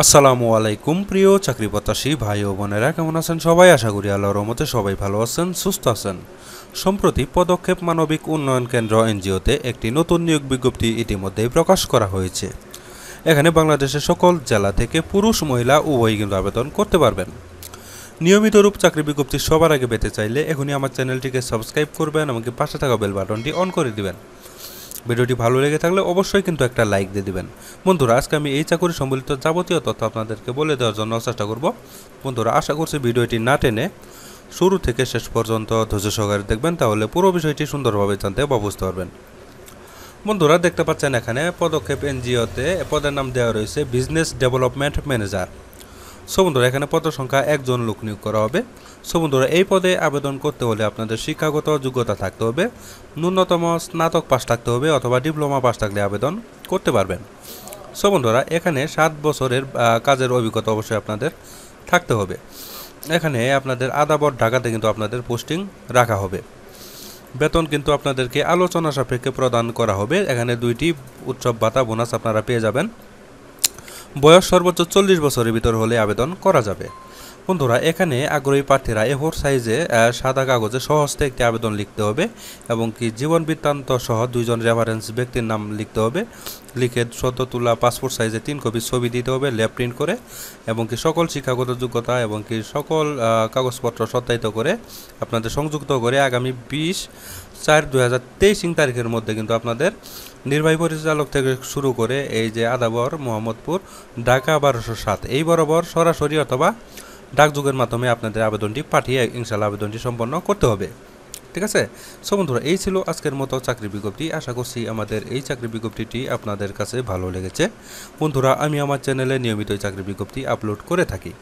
আসসালামু আলাইকুম, প্রিয় চাকরি প্রত্যাশী ভাই ও বোনেরা, কেমন আছেন সবাই? আশা করি আল্লাহর রহমতে সবাই ভালো আছেন, সুস্থ আছেন। সম্প্রতি পদক্ষেপ মানবিক উন্নয়ন কেন্দ্র এনজিওতে একটি নতুন নিয়োগ বিজ্ঞপ্তি ইতিমধ্যেই প্রকাশ করা হয়েছে। এখানে বাংলাদেশের সকল জেলা থেকে পুরুষ, মহিলা উভয়ই কিন্তু আবেদন করতে পারবেন। নিয়মিত রূপ চাকরি বিজ্ঞপ্তি সবার আগে পেতে চাইলে এখনই আমার চ্যানেলটিকে সাবস্ক্রাইব করবেন এমনকি পাশে থাকা বেল বাটনটি অন করে দিবেন। ভিডিওটি ভালো লেগে থাকলে অবশ্যই কিন্তু একটা লাইক দিয়ে দিবেন। বন্ধুরা, আজকে আমি এই চাকরি সম্বলিত যাবতীয় তথ্য আপনাদেরকে বলে দেওয়ার জন্য চেষ্টা করব। বন্ধুরা, আশা করছি ভিডিওটি না টেনে শুরু থেকে শেষ পর্যন্ত ধৈর্য সহকারে দেখবেন, তাহলে পুরো বিষয়টি সুন্দরভাবে জানতে বা বুঝতে পারবেন। বন্ধুরা, দেখতে পাচ্ছেন এখানে পদক্ষেপ এনজিওতে, পদের নাম দেওয়া রয়েছে বিজনেস ডেভেলপমেন্ট ম্যানেজার। সো বন্ধুরা এখানে পদ সংখ্যা একজন লোক নিয়োগ করা হবে। সো বন্ধুরা এই পদে আবেদন করতে হলে আপনাদের শিক্ষাগত যোগ্যতা থাকতে হবে। ন্যূনতম স্নাতক পাশ থাকতে হবে অথবা ডিপ্লোমা পাস থাকলে আবেদন করতে পারবেন। সো বন্ধুরা এখানে সাত বছরের কাজের অভিজ্ঞতা অবশ্যই আপনাদের থাকতে হবে। এখানে আপনাদের আদাবর ঢাকাতে কিন্তু আপনাদের পোস্টিং রাখা হবে। বেতন কিন্তু আপনাদেরকে আলোচনা সাপেক্ষে প্রদান করা হবে। এখানে দুইটি উৎসব ভাতা বোনাস আপনারা পেয়ে যাবেন। বয়স সর্বোচ্চ চল্লিশ বছরের ভিতর হলে আবেদন করা যাবে। বন্ধুরা, এখানে আগ্রহী প্রার্থীরা এফোর সাইজে সাদা কাগজে সহজতে একটি আবেদন লিখতে হবে এবং কি জীবন বৃত্তান্ত সহ দুইজন রেফারেন্স ব্যক্তির নাম লিখতে হবে। লিখে সদ্য তোলা পাসপোর্ট সাইজে তিন কপি ছবি দিতে হবে ল্যাব প্রিন্ট করে এবং কি সকল শিক্ষাগত যোগ্যতা এবং কি সকল কাগজপত্র সত্যায়িত করে আপনাদের সংযুক্ত করে আগামী বিশ চার দু হাজার তারিখের মধ্যে কিন্তু আপনাদের নির্বাহী পরিচালক থেকে শুরু করে এই যে আদাবর মোহাম্মদপুর, ঢাকা বারোশো সাত। এই বরাবর সরাসরি অথবা ডাকযোগের মাধ্যমে আপনাদের আবেদনটি পাঠিয়ে ইনশাল্লাহ আবেদনটি সম্পন্ন করতে হবে। ঠিক আছে? সো বন্ধুরা, এই ছিল আজকের মতো চাকরি বিজ্ঞপ্তি। আশা করছি আমাদের এই চাকরি বিজ্ঞপ্তিটি আপনাদের কাছে ভালো লেগেছে। বন্ধুরা, আমি আমার চ্যানেলে নিয়মিত চাকরি বিজ্ঞপ্তি আপলোড করে থাকি।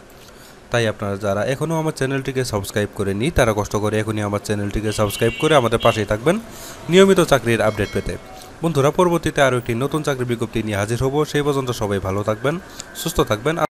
তাই আপনারা যারা এখনও আমার চ্যানেলটিকে সাবস্ক্রাইব করে করেনি তারা কষ্ট করে এখনই আমার চ্যানেলটিকে সাবস্ক্রাইব করে আমাদের পাশেই থাকবেন নিয়মিত চাকরির আপডেট পেতে। বন্ধুরা, পরবর্তীতে আরও একটি নতুন চাকরি বিজ্ঞপ্তি নিয়ে হাজির হব। সেই পর্যন্ত সবাই ভালো থাকবেন, সুস্থ থাকবেন।